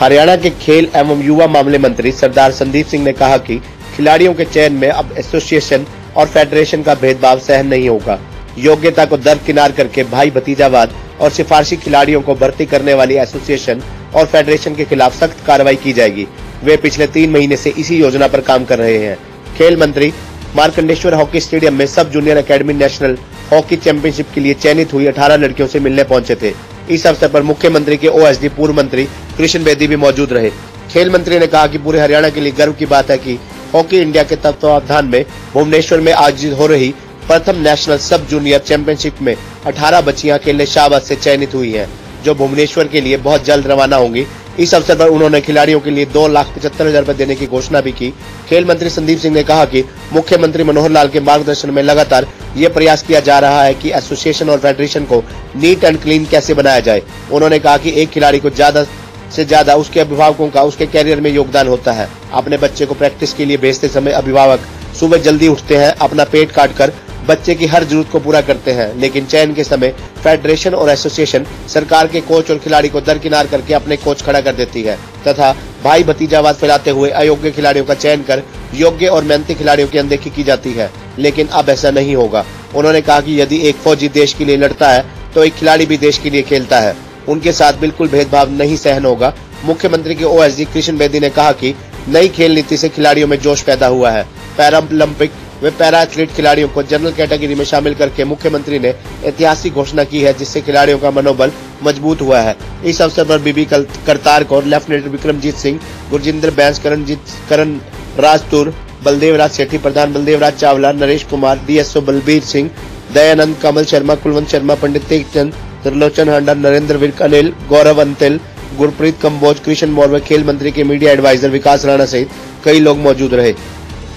हरियाणा के खेल एवं युवा मामले मंत्री सरदार संदीप सिंह ने कहा कि खिलाड़ियों के चयन में अब एसोसिएशन और फेडरेशन का भेदभाव सहन नहीं होगा। योग्यता को दरकिनार करके भाई भतीजावाद और सिफारशी खिलाड़ियों को भर्ती करने वाली एसोसिएशन और फेडरेशन के खिलाफ सख्त कार्रवाई की जाएगी। वे पिछले तीन महीने से इसी योजना पर काम कर रहे हैं। खेल मंत्री मार्कंडेश्वर हॉकी स्टेडियम में sub junior academy national hockey championship के लिए चयनित हुई 18 लड़कियों से मिलने पहुँचे थे। इस अवसर पर मुख्यमंत्री के ओएसडी पूर्व मंत्री कृष्ण बेदी भी मौजूद रहे। खेल मंत्री ने कहा कि पूरे हरियाणा के लिए गर्व की बात है कि हॉकी इंडिया के तत्वावधान में भुवनेश्वर में आयोजित हो रही प्रथम नेशनल सब जूनियर चैंपियनशिप में 18 बच्चियाँ खेलने शाहबाद से चयनित हुई हैं, जो भुवनेश्वर के लिए बहुत जल्द रवाना होंगी। इस अवसर पर उन्होंने खिलाड़ियों के लिए दो लाख पचहत्तर हज़ार रूपए देने की घोषणा भी की। खेल मंत्री संदीप सिंह ने कहा कि मुख्यमंत्री मनोहर लाल के मार्गदर्शन में लगातार ये प्रयास किया जा रहा है कि एसोसिएशन और फेडरेशन को नीट एंड क्लीन कैसे बनाया जाए। उन्होंने कहा कि एक खिलाड़ी को ज़्यादा से ज़्यादा उसके अभिभावकों का, उसके कैरियर में योगदान होता है। अपने बच्चे को प्रैक्टिस के लिए भेजते समय अभिभावक सुबह जल्दी उठते हैं, अपना पेट काट कर बच्चे की हर ज़रूरत को पूरा करते हैं। लेकिन चयन के समय फेडरेशन और एसोसिएशन सरकार के कोच और खिलाड़ी को दरकिनार करके अपने कोच खड़ा कर देती है, तथा भाई भतीजावाद फैलाते हुए अयोग्य खिलाड़ियों का चयन कर योग्य और मेहनती खिलाड़ियों की अनदेखी की जाती है। लेकिन अब ऐसा नहीं होगा। उन्होंने कहा कि यदि एक फौजी देश के लिए लड़ता है तो एक खिलाड़ी भी देश के लिए खेलता है। उनके साथ बिल्कुल भेदभाव नहीं सहन होगा। मुख्यमंत्री के ओएसडी कृष्ण बेदी ने कहा कि नई खेल नीति से खिलाड़ियों में जोश पैदा हुआ है। पैरालंपिक व पैरा एथलीट खिलाड़ियों को जनरल कैटेगरी में शामिल करके मुख्यमंत्री ने ऐतिहासिक घोषणा की है, जिससे खिलाड़ियों का मनोबल मज़बूत हुआ है। इस अवसर पर बीबी करतार कौर, लेफ्टिनेंट विक्रमजीत सिंह, गुरजिंदर बैंस, करणजीत, करण राजतुर बलदेव राज सेठी, प्रधान बलदेव राज चावला, नरेश कुमार डीएसओ बलबीर सिंह, दयानंद कमल शर्मा, कुलवंत शर्मा, पंडित तेगचंद त्रिलोचन हांडा, नरेंद्र विर्क गौरव अंतिल, गुरप्रीत कम्बोज कृष्ण मौर्य, खेल मंत्री के मीडिया एडवाइजर विकास राणा सहित कई लोग मौजूद रहे।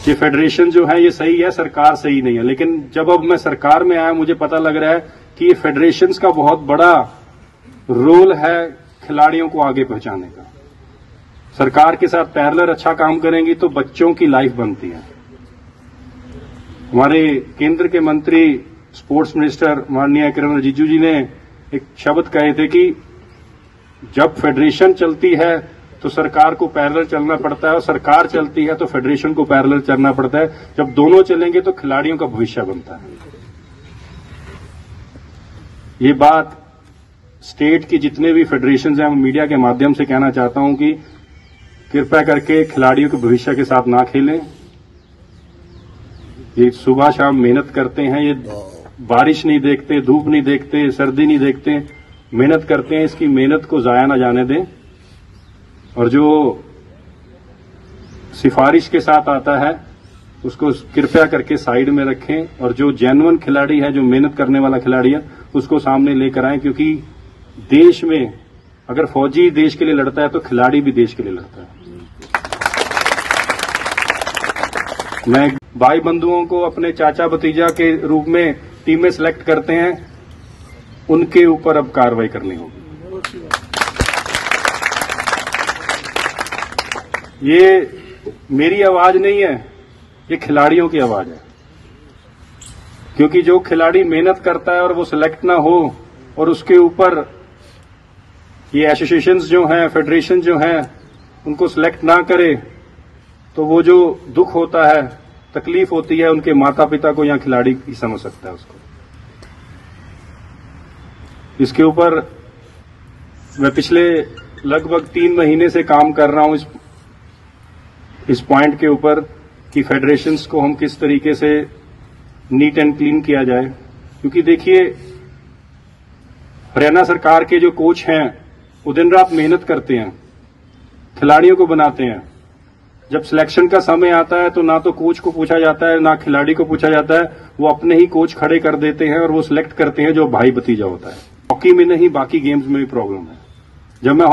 ये फेडरेशन जो है, ये सही है, सरकार सही नहीं है। लेकिन जब अब मैं सरकार में आया, मुझे पता लग रहा है कि ये फेडरेशन का बहुत बड़ा रोल है खिलाड़ियों को आगे पहुँचाने का। सरकार के साथ पैरलर अच्छा काम करेंगी तो बच्चों की लाइफ बनती है। हमारे केंद्र के मंत्री स्पोर्ट्स मिनिस्टर माननीय किरण रिजिजू जी ने एक शब्द कहे थे कि जब फेडरेशन चलती है तो सरकार को पैरलर चलना पड़ता है और सरकार चलती है तो फेडरेशन को पैरलर चलना पड़ता है। जब दोनों चलेंगे तो खिलाड़ियों का भविष्य बनता है। ये बात स्टेट की जितने भी फेडरेशन हैं मीडिया के माध्यम से कहना चाहता हूँ कि कृपया करके खिलाड़ियों के भविष्य के साथ ना खेलें। ये सुबह शाम मेहनत करते हैं, ये बारिश नहीं देखते, धूप नहीं देखते, सर्दी नहीं देखते, मेहनत करते हैं, इसकी मेहनत को जाया ना जाने दें। और जो सिफारिश के साथ आता है, उसको कृपया करके साइड में रखें, और जो जेनुअन खिलाड़ी है, जो मेहनत करने वाला खिलाड़ी है, उसको सामने लेकर आए, क्योंकि देश में अगर फौजी देश के लिए लड़ता है तो खिलाड़ी भी देश के लिए लड़ता है। मैं भाई बंधुओं को, अपने चाचा भतीजा के रूप में टीम सिलेक्ट करते हैं, उनके ऊपर अब कार्रवाई करनी होगी। ये मेरी आवाज़ नहीं है, ये खिलाड़ियों की आवाज़ है। क्योंकि जो खिलाड़ी मेहनत करता है और वो सिलेक्ट ना हो, और उसके ऊपर ये एसोसिएशन जो हैं फेडरेशन जो हैं, उनको सिलेक्ट ना करे तो वो जो दुख होता है तकलीफ़ होती है उनके माता पिता को या खिलाड़ी ही समझ सकता है उसको। इसके ऊपर मैं पिछले लगभग तीन महीने से काम कर रहा हूँ इस इस पॉइंट के ऊपर कि फेडरेशंस को हम किस तरीके से नीट एंड क्लीन किया जाए। क्योंकि देखिए, हरियाणा सरकार के जो कोच हैं, वो दिन रात मेहनत करते हैं, खिलाड़ियों को बनाते हैं। जब सिलेक्शन का समय आता है तो ना तो कोच को पूछा जाता है, ना खिलाड़ी को पूछा जाता है। वो अपने ही कोच खड़े कर देते हैं और वो सिलेक्ट करते हैं जो भाई भतीजा होता है। हॉकी में नहीं, बाकी गेम्स में भी प्रॉब्लम है। जब मैं